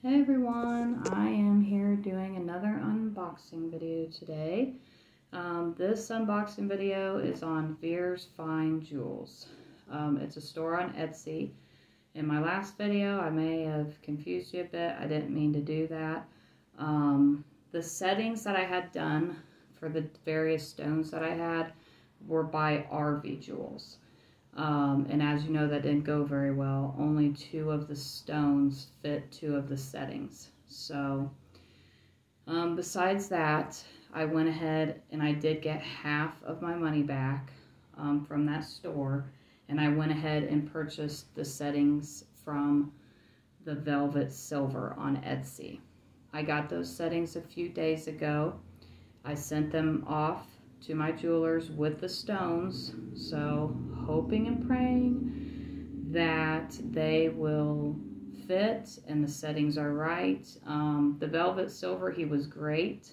Hey everyone, I am here doing another unboxing video today. Um, this unboxing video is on Veers Fine Jewels. Um, it's a store on Etsy. In my last video, I may have confused you a bit. I didn't mean to do that. Um, the settings that I had done for the various stones that I had were by RV Jewels. Um, and as you know, that didn't go very well. Only two of the stones fit two of the settings. So um, besides that, I went ahead and I did get half of my money back um, from that store. And I went ahead and purchased the settings from the Velvet Silver on Etsy. I got those settings a few days ago. I sent them off to my jewelers with the stones. So hoping and praying that they will fit and the settings are right. Um, the Velvet Silver, he was great.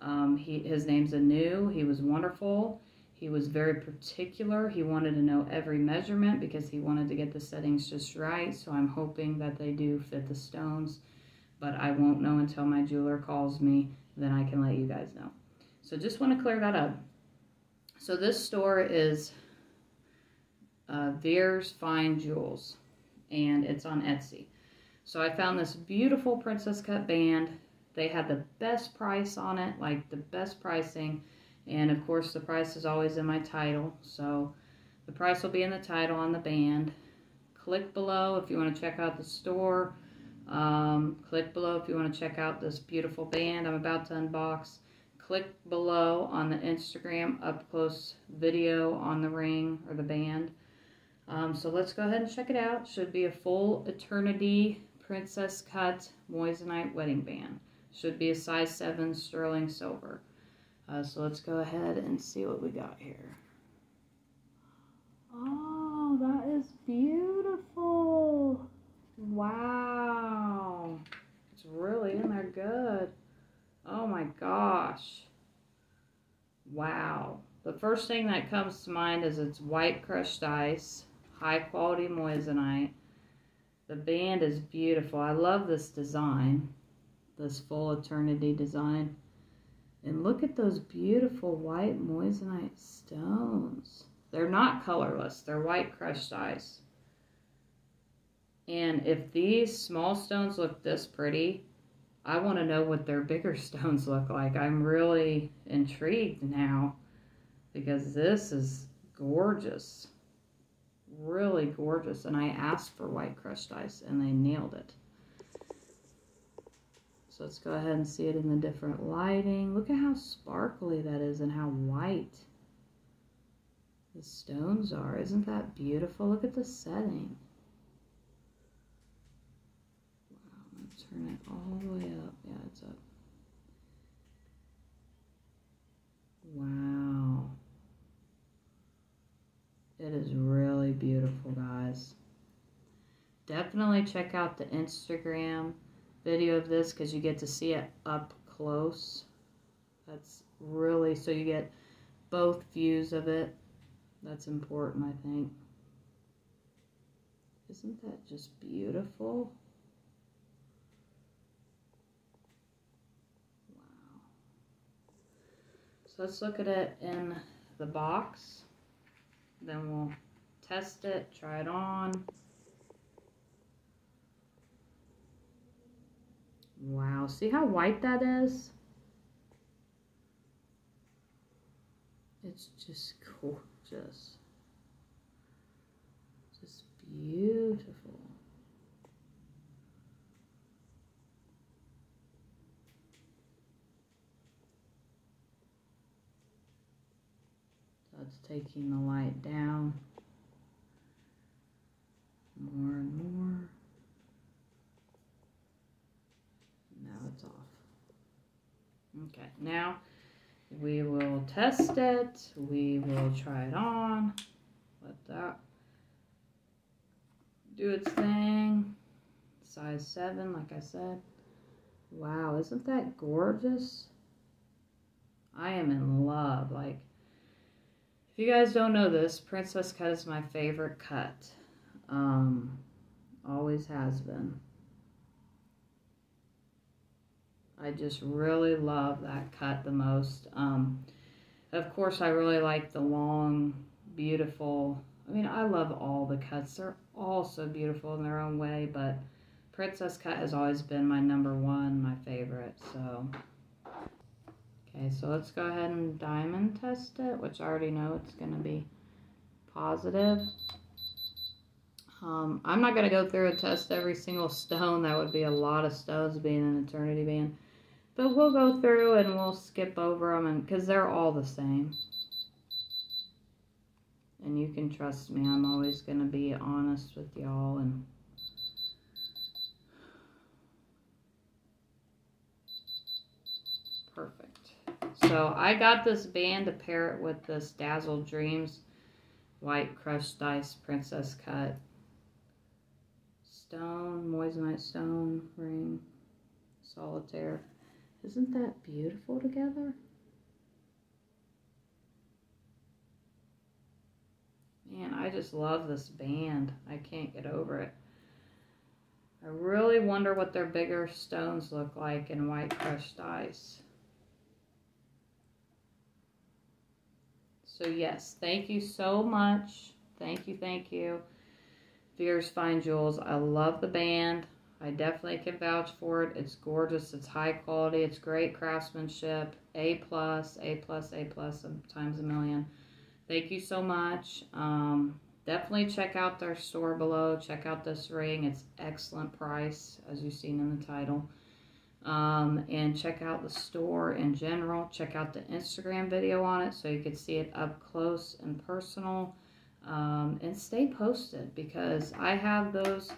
Um, he, his name's Anu. He was wonderful. He was very particular. He wanted to know every measurement because he wanted to get the settings just right. So I'm hoping that they do fit the stones. But I won't know until my jeweler calls me. Then I can let you guys know. So just want to clear that up. So this store is uh, Veers Fine Jewels, and it's on Etsy. So I found this beautiful princess cut band. They had the best price on it, like the best pricing. And of course, the price is always in my title. So the price will be in the title on the band. Click below if you want to check out the store. Um, click below if you want to check out this beautiful band I'm about to unbox click below on the Instagram up close video on the ring or the band. Um, so let's go ahead and check it out. Should be a full Eternity Princess Cut Moissanite Wedding Band. Should be a size 7 sterling silver. Uh, so let's go ahead and see what we got here. Oh, that is beautiful. Wow. It's really in there good. Oh my gosh. Wow. The first thing that comes to mind is it's white crushed ice, high quality moissanite. The band is beautiful. I love this design, this full eternity design. And look at those beautiful white moissanite stones. They're not colorless, they're white crushed ice. And if these small stones look this pretty, I want to know what their bigger stones look like. I'm really intrigued now because this is gorgeous. Really gorgeous. And I asked for white crushed ice and they nailed it. So let's go ahead and see it in the different lighting. Look at how sparkly that is and how white the stones are. Isn't that beautiful? Look at the setting. Wow. Turn it all the way up. Yeah, it's up. Wow. It is really beautiful, guys. Definitely check out the Instagram video of this because you get to see it up close. That's really, so you get both views of it. That's important, I think. Isn't that just beautiful? Wow. So let's look at it in the box. Then we'll test it, try it on. Wow, see how white that is? It's just gorgeous. Just beautiful. That's taking the light down more and more. Now it's off. Okay, now we will test it. We will try it on. Let that do its thing. Size 7, like I said. Wow, isn't that gorgeous? I am in love. Like, if you guys don't know this, Princess Cut is my favorite cut. Um, always has been. I just really love that cut the most. Um, of course, I really like the long, beautiful. I mean, I love all the cuts. They're all so beautiful in their own way, but Princess Cut has always been my number one, my favorite. So, okay, so let's go ahead and diamond test it, which I already know it's going to be positive. Um, I'm not going to go through and test every single stone. That would be a lot of stones being an eternity band. But we'll go through and we'll skip over them because they're all the same. And you can trust me, I'm always going to be honest with y'all and perfect. So I got this band to pair it with this Dazzle Dreams white crushed ice princess cut stone, moissanite stone ring, solitaire. Isn't that beautiful together? Man, I just love this band. I can't get over it. I really wonder what their bigger stones look like in white crushed ice. So yes, thank you so much. Thank you, thank you. Veers Fine Jewels. I love the band. I definitely can vouch for it. It's gorgeous. It's high quality. It's great craftsmanship. A plus, A plus, A plus times a million. Thank you so much. Um, definitely check out their store below. Check out this ring. It's excellent price, as you've seen in the title. Um, and check out the store in general. Check out the Instagram video on it so you can see it up close and personal. Um, and stay posted because I have those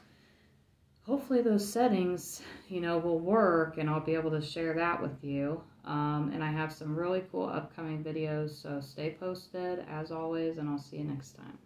hopefully those settings, you know, will work and I'll be able to share that with you. Um, and I have some really cool upcoming videos, so stay posted as always, and I'll see you next time.